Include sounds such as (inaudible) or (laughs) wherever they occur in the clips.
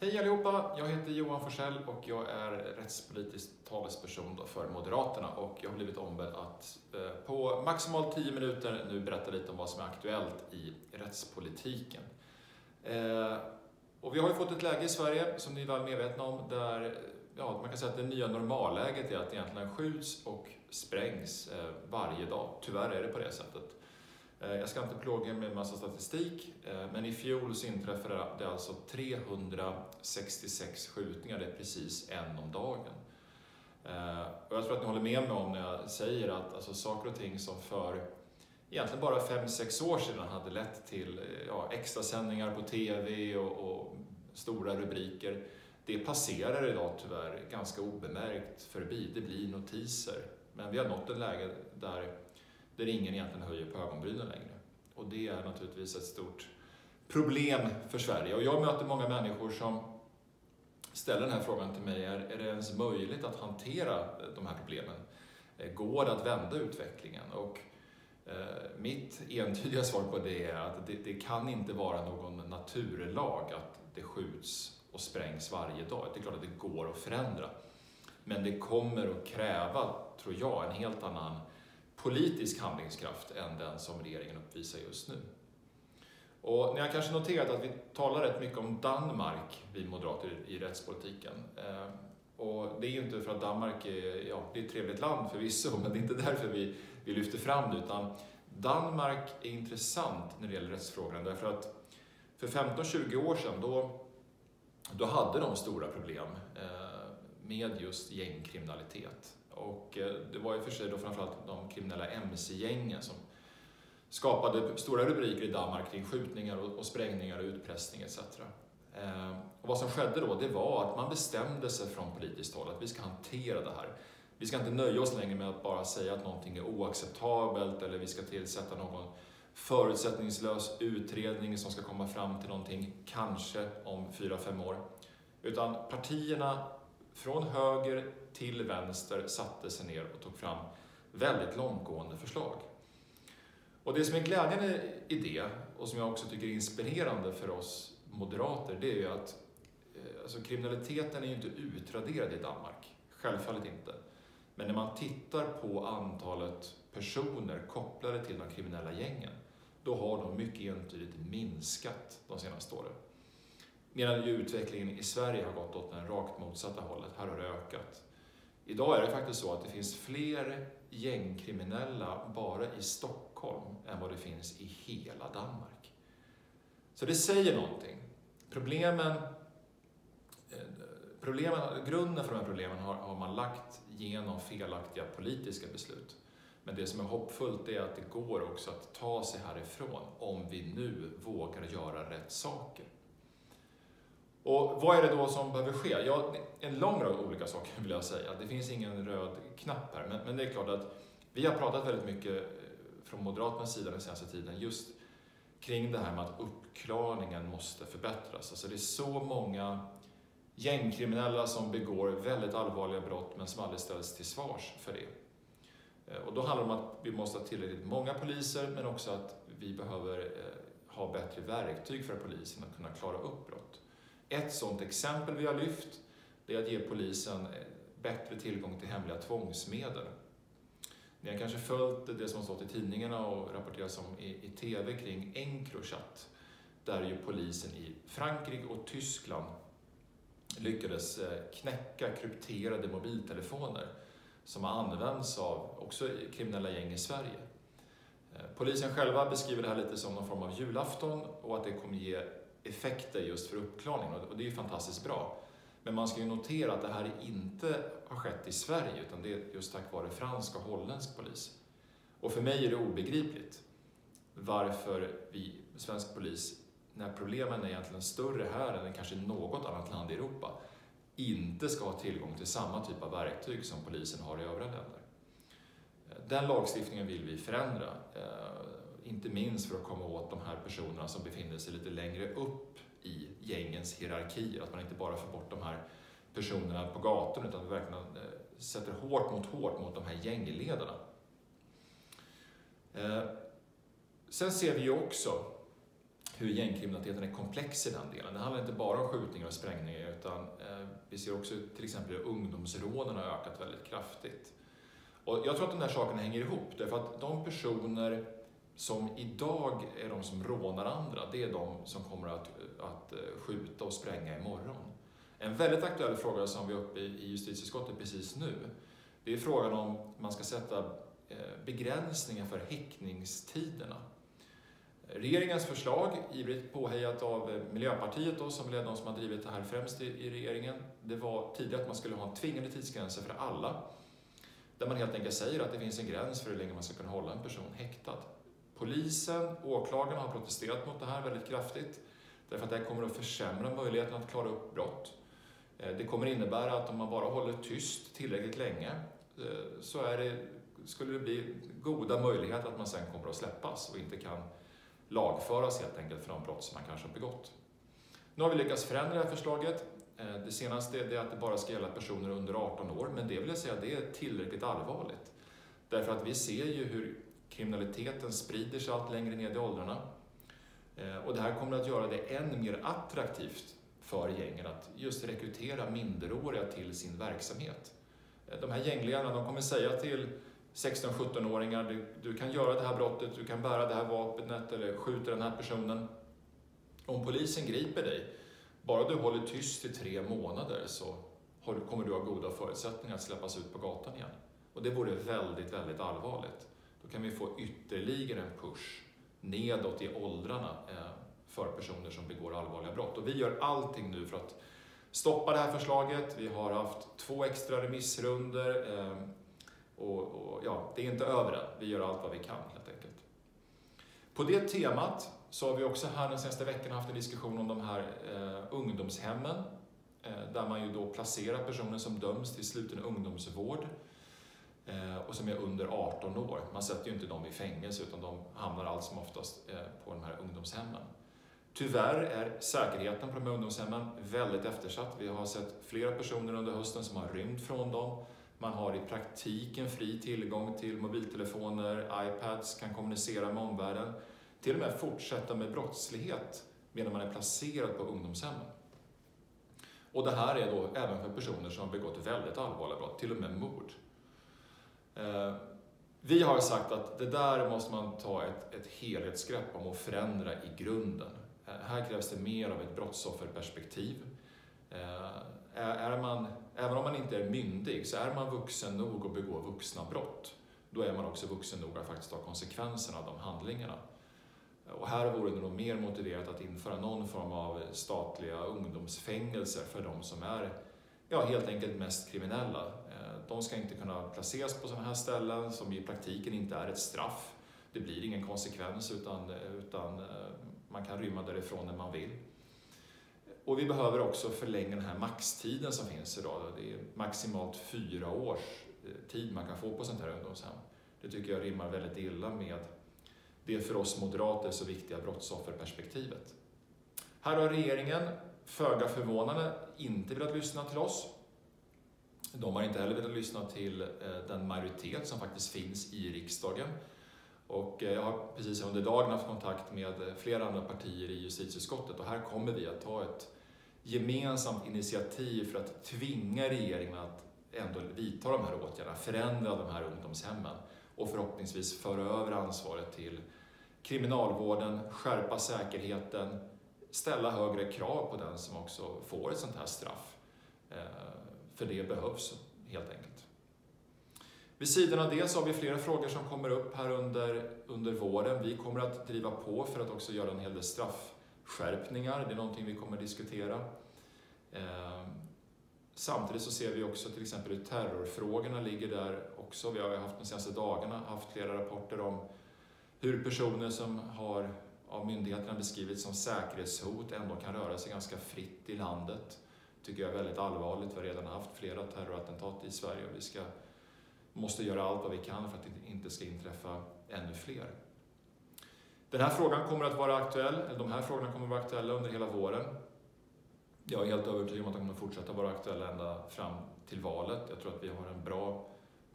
Hej allihopa! Jag heter Johan Forsell och jag är rättspolitisk talesperson för Moderaterna och jag har blivit ombedd att eh, på maximalt 10 minuter nu berätta lite om vad som är aktuellt i rättspolitiken. Eh, och vi har ju fått ett läge i Sverige, som ni är väl medvetna om, där ja, man kan säga att det nya normalläget är att det egentligen skjuts och sprängs eh, varje dag. Tyvärr är det på det sättet. Eh, jag ska inte plåga er med en massa statistik, eh, men i fjol så inträffade det alltså 366 skjutningar, det är precis en om dagen. Eh, och jag tror att ni håller med mig om när jag säger att alltså, saker och ting som för egentligen bara 5-6 år sedan hade lett till ja, extra sändningar på TV och, och stora rubriker, det passerar idag tyvärr ganska obemärkt förbi. Det blir notiser. Men vi har nått ett läge där där ingen egentligen höjer på ögonbrynen längre. Och det är naturligtvis ett stort problem för Sverige. Och jag möter många människor som ställer den här frågan till mig, är, är det ens möjligt att hantera de här problemen? Eh, går det att vända utvecklingen? Och eh, mitt entydiga svar på det är att det, det, kan inte vara någon naturlag att det skjuts och sprängs varje dag. Det är klart att det går att förändra. Men det kommer att kräva, tror jag, en helt annan politisk handlingskraft än den som regeringen uppvisar just nu. Och ni har kanske noterat att vi talar rätt mycket om Danmark, vi moderater, i rättspolitiken. Eh, och det är ju inte för att Danmark är, ja, det är ett trevligt land förvisso, (laughs) men det är inte därför vi, vi lyfter fram det, utan Danmark är intressant när det gäller rättsfrågorna, därför att för 15-20 år sedan, då, då hade de stora problem eh, med just gängkriminalitet. Och eh, det var i och för sig då framförallt de kriminella mc-gängen som skapade stora rubriker i Danmark kring skjutningar och sprängningar och utpressning etc. Eh, och vad som skedde då, det var att man bestämde sig från politiskt håll att vi ska hantera det här. Vi ska inte nöja oss längre med att bara säga att någonting är oacceptabelt eller vi ska tillsätta någon förutsättningslös utredning som ska komma fram till någonting, kanske om fyra fem år. Utan partierna från höger till vänster satte sig ner och tog fram väldigt långtgående förslag. Och det som är glädjande i det, och som jag också tycker är inspirerande för oss moderater, det är ju att eh, alltså, kriminaliteten är ju inte utraderad i Danmark. Självfallet inte. Men när man tittar på antalet personer kopplade till de kriminella gängen, då har de mycket entydigt minskat de senaste åren. Medan ju utvecklingen i Sverige har gått åt det rakt motsatta hållet. Här har det ökat. Idag är det faktiskt så att det finns fler gängkriminella bara i Stockholm än vad det finns i hela Danmark. Så det säger någonting. Problemen, eh, problemen grunden för de här problemen har, har man lagt genom felaktiga politiska beslut. Men det som är hoppfullt är att det går också att ta sig härifrån om vi nu vågar göra rätt saker. Och vad är det då som behöver ske? Ja, en lång rad olika saker vill jag säga. Det finns ingen röd knapp här, men, men det är klart att vi har pratat väldigt mycket eh, från Moderaternas sida den senaste tiden just kring det här med att uppklarningen måste förbättras. Alltså det är så många gängkriminella som begår väldigt allvarliga brott men som aldrig ställs till svars för det. Eh, och då handlar det om att vi måste ha tillräckligt många poliser men också att vi behöver eh, ha bättre verktyg för polisen att kunna klara upp brott. Ett sådant exempel vi har lyft det är att ge polisen eh, bättre tillgång till hemliga tvångsmedel. Ni har kanske följt det som har stått i tidningarna och rapporterats om i, i TV kring Encrochat, där ju polisen i Frankrike och Tyskland lyckades eh, knäcka krypterade mobiltelefoner som har använts av också kriminella gäng i Sverige. Eh, polisen själva beskriver det här lite som någon form av julafton och att det kommer ge effekter just för uppklarning och det är ju fantastiskt bra. Men man ska ju notera att det här inte har skett i Sverige utan det är just tack vare fransk och holländsk polis. Och för mig är det obegripligt varför vi, svensk polis, när problemen är egentligen större här än kanske något annat land i Europa, inte ska ha tillgång till samma typ av verktyg som polisen har i övriga länder. Den lagstiftningen vill vi förändra. Eh, inte minst för att komma åt de här personerna som befinner sig lite längre upp i gängens hierarkier. Att man inte bara får bort de här personerna på gatorna utan verkligen eh, sätter hårt mot hårt mot de här gängledarna. Eh, sen ser vi ju också hur gängkriminaliteten är komplex i den delen. Det handlar inte bara om skjutningar och sprängningar utan eh, vi ser också till exempel att ungdomsrånen har ökat väldigt kraftigt. Och jag tror att de där sakerna hänger ihop därför att de personer som idag är de som rånar andra, det är de som kommer att, att eh, skjuta och spränga imorgon. En väldigt aktuell fråga som vi är uppe i justitieutskottet precis nu, det är frågan om man ska sätta eh, begränsningar för häktningstiderna. Regeringens förslag, ivrigt påhejat av eh, Miljöpartiet då, som är de som har drivit det här främst i regeringen, det var tidigare att man skulle ha tvingande tidsgränser för alla. Där man helt enkelt säger att det finns en gräns för hur länge man ska kunna hålla en person häktad. Polisen, åklagarna har protesterat mot det här väldigt kraftigt. Därför att det kommer att försämra möjligheten att klara upp brott. Eh, det kommer innebära att om man bara håller tyst tillräckligt länge eh, så är det, skulle det bli goda möjligheter att man sen kommer att släppas och inte kan lagföras helt enkelt för de brott som man kanske har begått. Nu har vi lyckats förändra det här förslaget. Eh, det senaste är att det bara ska gälla personer under 18 år, men det vill jag säga det är tillräckligt allvarligt. Därför att vi ser ju hur kriminaliteten sprider sig allt längre ned i åldrarna. Eh, och det här kommer att göra det än mer attraktivt för gängen att just rekrytera minderåriga till sin verksamhet. Eh, de här gängledarna de kommer säga till 16-17-åringar, du, du, kan göra det här brottet, du kan bära det här vapnet eller skjuta den här personen. Om polisen griper dig, bara du håller tyst i tre månader så kommer du ha goda förutsättningar att släppas ut på gatan igen. Och det vore väldigt, väldigt allvarligt. Då kan vi få ytterligare en push nedåt i åldrarna eh, för personer som begår allvarliga brott. Och vi gör allting nu för att stoppa det här förslaget. Vi har haft två extra remissrunder eh, och, och, ja, det är inte över än. Vi gör allt vad vi kan helt enkelt. På det temat så har vi också här den senaste veckan haft en diskussion om de här eh, ungdomshemmen eh, där man ju då placerar personer som döms till sluten ungdomsvård eh, Eh, och som är under 18 år. Man sätter ju inte dem i fängelse utan de hamnar allt som oftast eh, på de här ungdomshemmen. Tyvärr är säkerheten på de här ungdomshemmen väldigt eftersatt. Vi har sett flera personer under hösten som har rymt från dem. Man har i praktiken fri tillgång till mobiltelefoner, iPads, kan kommunicera med omvärlden. Till och med fortsätta med brottslighet medan man är placerad på ungdomshemmen. Och det här är då även för personer som har begått väldigt allvarliga brott, till och med mord. Eh, vi har sagt att det där måste man ta ett, ett helhetsgrepp om och förändra i grunden. Eh, här krävs det mer av ett brottsofferperspektiv. Eh, är man, även om man inte är myndig, så är man vuxen nog att begå vuxna brott, då är man också vuxen nog att faktiskt ta konsekvenserna av de handlingarna. Och här vore det nog mer motiverat att införa någon form av statliga ungdomsfängelser för de som är ja, helt enkelt mest kriminella. De ska inte kunna placeras på sådana här ställen som i praktiken inte är ett straff. Det blir ingen konsekvens utan, utan eh, man kan rymma därifrån när man vill. Och vi behöver också förlänga den här maxtiden som finns idag. Det är maximalt fyra års eh, tid man kan få på sånt här ungdomshem. Det tycker jag rimmar väldigt illa med det för oss moderater så viktiga brottsofferperspektivet. Här har regeringen, föga förvånande, inte velat lyssna till oss. De har inte heller velat lyssna till eh, den majoritet som faktiskt finns i riksdagen och eh, jag har precis under dagen haft kontakt med eh, flera andra partier i justitieutskottet och här kommer vi att ta ett gemensamt initiativ för att tvinga regeringen att ändå vidta de här åtgärderna, förändra de här ungdomshemmen och förhoppningsvis föra över ansvaret till kriminalvården, skärpa säkerheten, ställa högre krav på den som också får ett sånt här straff. För det behövs helt enkelt. Vid sidan av det så har vi flera frågor som kommer upp här under, under våren. Vi kommer att driva på för att också göra en hel del straffskärpningar. Det är någonting vi kommer att diskutera. Eh, samtidigt så ser vi också till exempel hur terrorfrågorna ligger där också. Vi har haft de senaste dagarna haft flera rapporter om hur personer som har av myndigheterna beskrivits som säkerhetshot ändå kan röra sig ganska fritt i landet. Tycker jag är väldigt allvarligt. Vi har redan haft flera terrorattentat i Sverige och vi ska måste göra allt vad vi kan för att det inte ska inträffa ännu fler. Den här frågan kommer att vara aktuell, eller de här frågorna kommer att vara aktuella under hela våren. Jag är helt övertygad om att de kommer att fortsätta vara aktuella ända fram till valet. Jag tror att vi har en bra,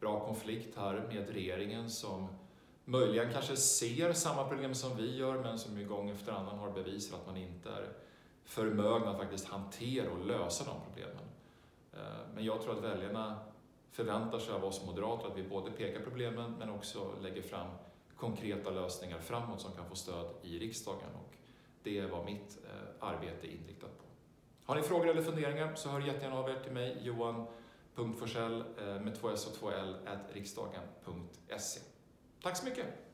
bra konflikt här med regeringen som möjligen kanske ser samma problem som vi gör, men som ju gång efter annan har bevisat att man inte är förmögna att faktiskt hantera och lösa de problemen. Eh, men jag tror att väljarna förväntar sig av oss moderater att vi både pekar problemen men också lägger fram konkreta lösningar framåt som kan få stöd i riksdagen. Och det är vad mitt eh, arbete är inriktat på. Har ni frågor eller funderingar så hör jättegärna av er till mig, johan.forsell eh, med 2s och 2l riksdagen.se. Tack så mycket!